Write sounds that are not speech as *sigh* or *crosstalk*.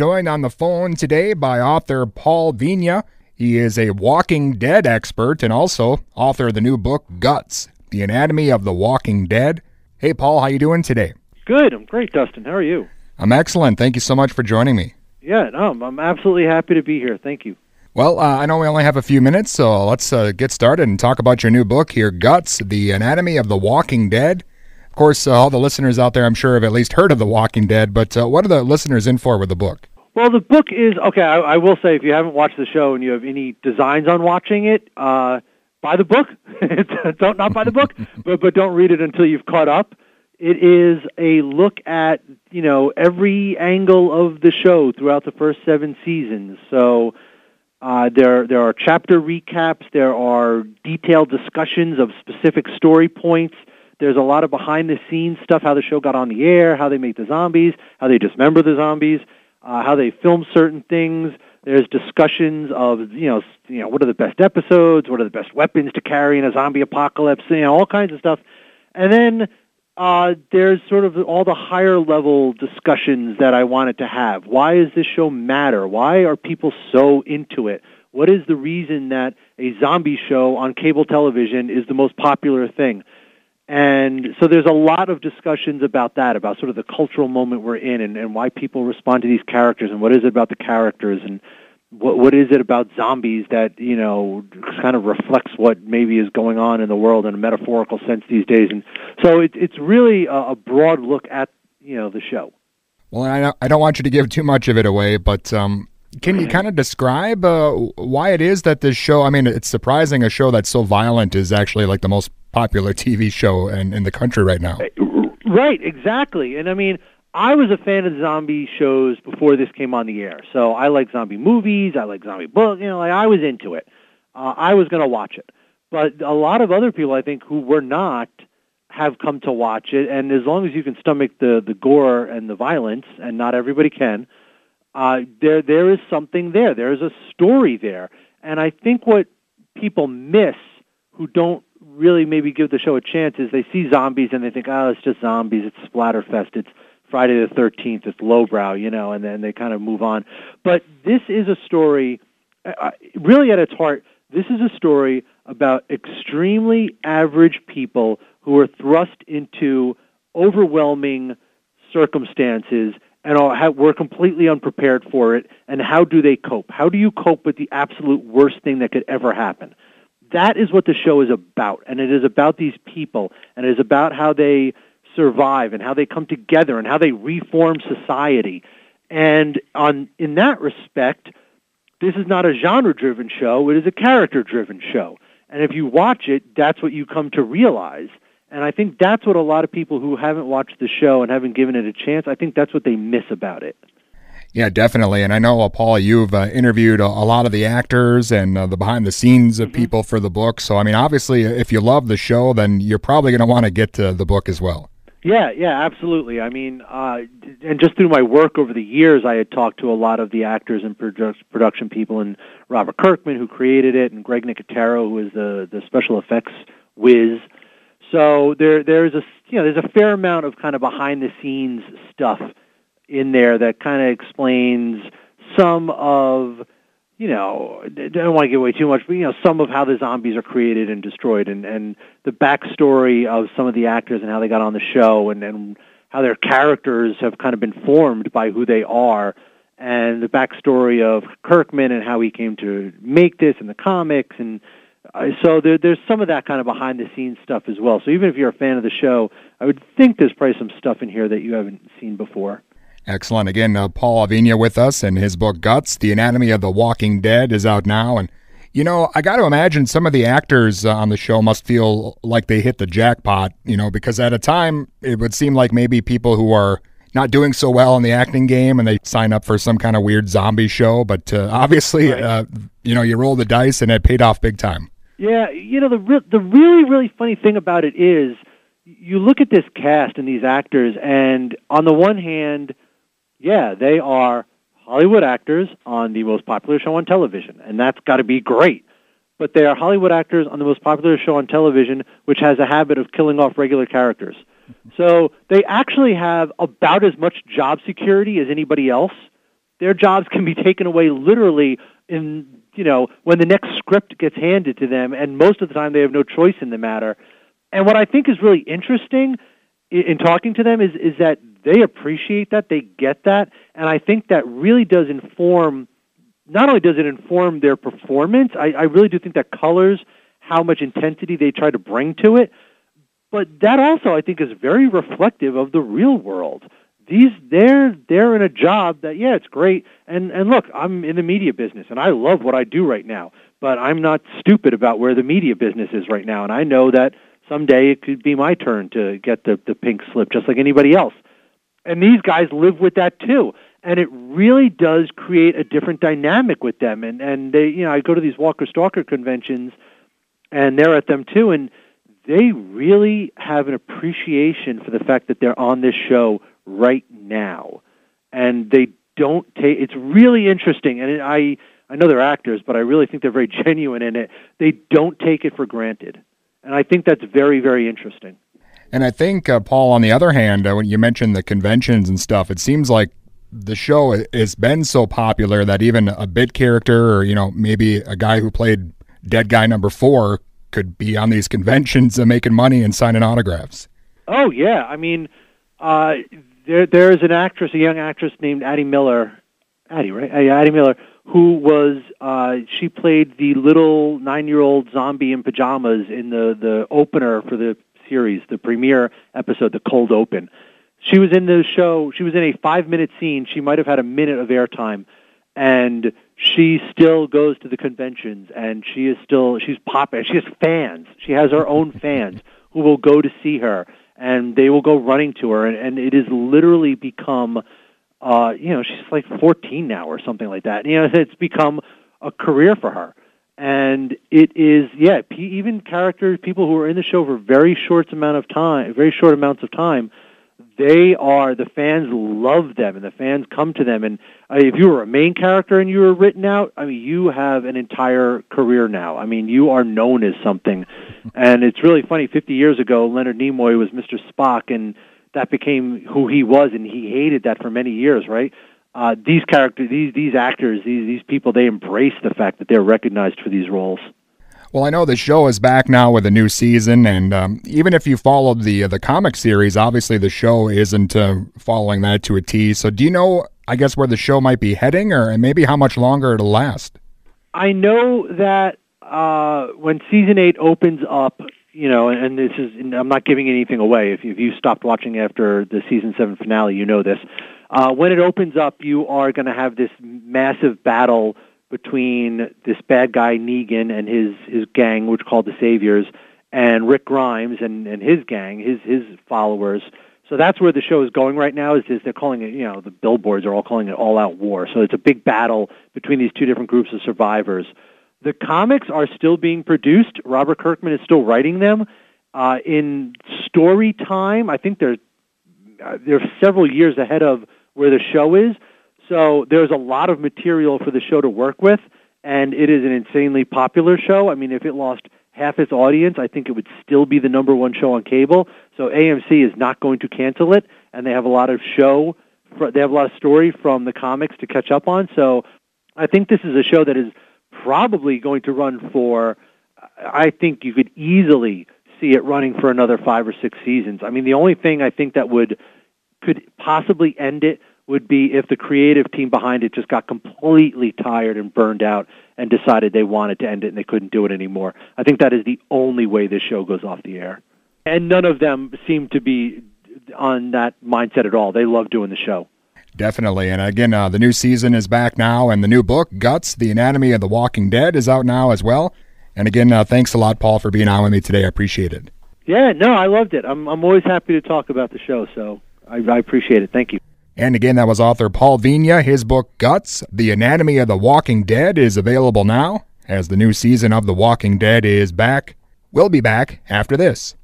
joined on the phone today by author Paul Vigna. He is a Walking Dead expert and also author of the new book Guts: The Anatomy of the Walking Dead. Hey Paul, how you doing today? Good. I'm great, Juston. How are you? I'm excellent. Thank you so much for joining me. Yeah, no, I'm absolutely happy to be here. Thank you. Well, uh, I know we only have a few minutes, so let's uh, get started and talk about your new book here, Guts: The Anatomy of the Walking Dead. Of course, uh, all the listeners out there, I'm sure, have at least heard of The Walking Dead, but uh, what are the listeners in for with the book? Well, the book is okay. I, I will say, if you haven't watched the show and you have any designs on watching it, uh, buy the book. *laughs* don't not buy the book, *laughs* but but don't read it until you've caught up. It is a look at you know every angle of the show throughout the first seven seasons. So uh, there there are chapter recaps. There are detailed discussions of specific story points. There's a lot of behind the scenes stuff, how the show got on the air, how they make the zombies, how they dismember the zombies, uh, how they film certain things. There's discussions of you know you know what are the best episodes, what are the best weapons to carry in a zombie apocalypse, you know all kinds of stuff. And then uh, there's sort of all the higher level discussions that I wanted to have. Why does this show matter? Why are people so into it? What is the reason that a zombie show on cable television is the most popular thing? And so there's a lot of discussions about that, about sort of the cultural moment we're in and, and why people respond to these characters and what is it about the characters and what what is it about zombies that you know kind of reflects what maybe is going on in the world in a metaphorical sense these days. And so it, it's really a, a broad look at you know the show. Well i i don't want you to give too much of it away but um can you kind of describe uh, why it is that this show i mean it's surprising a show that's so violent is actually like the most popular tv show in, in the country right now right exactly and i mean I was a fan of zombie shows before this came on the air. So I like zombie movies. I like zombie books. You know, like I was into it. Uh, I was going to watch it. But a lot of other people, I think, who were not, have come to watch it. And as long as you can stomach the the gore and the violence, and not everybody can, uh, there there is something there. There is a story there. And I think what people miss who don't really maybe give the show a chance is they see zombies and they think, oh, it's just zombies. It's splatterfest. It's Friday the 13th, it's lowbrow, you know, and then they kind of move on. But this is a story, uh, really at its heart, this is a story about extremely average people who are thrust into overwhelming circumstances and are, were completely unprepared for it. And how do they cope? How do you cope with the absolute worst thing that could ever happen? That is what the show is about, and it is about these people, and it is about how they survive and how they come together and how they reform society. And on in that respect, this is not a genre-driven show; it is a character-driven show. And if you watch it, that's what you come to realize. And I think that's what a lot of people who haven't watched the show and haven't given it a chance, I think that's what they miss about it. Yeah, definitely. And I know, uh, Paul, you've uh, interviewed a, a, lot of the actors and uh, the behind the scenes of mm-hmm. people for the book. So, I mean, obviously, if you love the show, then you're probably going to want to get to the book as well. Yeah, yeah, absolutely. I mean, uh, and just through my work over the years, I had talked to a lot of the actors and produ- production people, and Robert Kirkman, who created it, and Greg Nicotero, who is the the special effects whiz. So there there's a you know there's a fair amount of kind of behind the scenes stuff in there that kind of explains some of you know, I don't want to give away too much, but you know, some of how the zombies are created and destroyed, and and the backstory of some of the actors and how they got on the show, and and how their characters have kind of been formed by who they are, and the backstory of Kirkman and how he came to make this in the comics, and uh, so there, there's some of that kind of behind the scenes stuff as well. So even if you're a fan of the show, I would think there's probably some stuff in here that you haven't seen before. Excellent. Again, uh, Paul Vigna with us, and his book Guts: The Anatomy of the Walking Dead is out now. And you know, I got to imagine some of the actors uh, on the show must feel like they hit the jackpot. You know, because at a time it would seem like maybe people who are not doing so well in the acting game and they sign up for some kind of weird zombie show. But uh, obviously, right. uh, you know, you roll the dice and it paid off big time. Yeah, you know, the re- the really really funny thing about it is you look at this cast and these actors, and on the one hand yeah, they are Hollywood actors on the most popular show on television, and that's got to be great. But they are Hollywood actors on the most popular show on television, which has a habit of killing off regular characters. Mm-hmm. So they actually have about as much job security as anybody else. their jobs can be taken away literally in you know when the next script gets handed to them, and most of the time they have no choice in the matter. And what I think is really interesting in, in talking to them is is that they appreciate that, they get that, and I think that really does inform. Not only does it inform their performance, I, I really do think that colors how much intensity they try to bring to it, but that also I think is very reflective of the real world these they're they're in a job that yeah it's great and and look i'm in the media business and i love what i do right now but i'm not stupid about where the media business is right now and i know that someday it could be my turn to get the the pink slip just like anybody else. And these guys live with that too. And it really does create a different dynamic with them. And and they you know i go to these walker stalker conventions and they're at them too. And they really have an appreciation for the fact that they're on this show right now, and they don't take. It's really interesting, and I I know they're actors, but I really think they're very *laughs* genuine in it. They don't take it for granted, and I think that's very very interesting. And I think uh, Paul, on the other hand, uh, when you mentioned the conventions and stuff, it seems like the show has been so popular that even a bit character, or you know, maybe a guy who played Dead Guy Number Four, could be on these *laughs* conventions and making money and signing autographs. Oh yeah, I mean, uh, there there is an actress, a young actress named Addie Miller, Addie right? Addie Miller, who was uh, she played the little nine year old zombie in pajamas in the the opener for the series, the premiere episode, the cold open. She was in the show. She was in a five minute scene. She might have had a minute of airtime, and she still goes to the conventions, and she is still she's popular. She has fans. She has her own *laughs* fans who will go to see her and they will go running to her, and, and it has literally become, uh, you know, she's like 14 now or something like that. You know, it's become a career for her, and it is, yeah, even characters, people who are in the show for very short amount of time, very short amounts of time, they are the fans love them and the fans come to them. And uh, if you were a main character and you were written out i mean you have an entire career now. I mean you are known as something. And it's really funny 50 years ago leonard nimoy was mr spock and that became who he was and he hated that for many years right uh, these characters these these actors these these people they embrace the fact that they're recognized for these roles well, I know the show is back now with a new season, and um, even if you followed the uh, the comic series, obviously the show isn't uh, following that to a T. So, do you know, I guess, where the show might be heading, or maybe how much longer it'll last? I know that uh, when season eight opens up, you know, and this is I'm not giving anything away. If you, if you stopped watching after the season seven finale, you know this. Uh, when it opens up, you are going to have this massive battle between this bad guy Negan and his his gang, which called the Saviors, and Rick Grimes and and his gang, his his followers. So that's where the show is going right now. Is, is they're calling it, you know, the billboards are all calling it all out war. So it's a big battle between these two different groups of survivors. The comics are still being produced. Robert Kirkman is still writing them. Uh, in story time, I think they're uh, they're several years ahead of where the show is. So there's a lot of material for the show to work with, and it is an insanely popular show. I mean, if it lost half its audience, I think it would still be the number one show on cable. So AMC is not going to cancel it, and they have a lot of show. They have a lot of story from the comics to catch up on. So I think this is a show that is probably going to run for. I think you could easily see it running for another five or six seasons. I mean, the only thing I think that would could possibly end it would be if the creative team behind it just got completely tired and burned out and decided they wanted to end it and they couldn't do it anymore. I think that is the only way this show goes off the air. And none of them seem to be on that mindset at all. They love doing the show. Definitely. And again, uh, the new season is back now, and the new book, Guts, The Anatomy of the Walking Dead, is out now as well. And again, uh, thanks a lot, Paul, for being on with me today. I appreciate it. Yeah, no, I loved it. I'm, I'm always happy to talk about the show, so I, I appreciate it. Thank you. And again, that was author Paul Vigna. His book, Guts The Anatomy of the Walking Dead, is available now as the new season of The Walking Dead is back. We'll be back after this.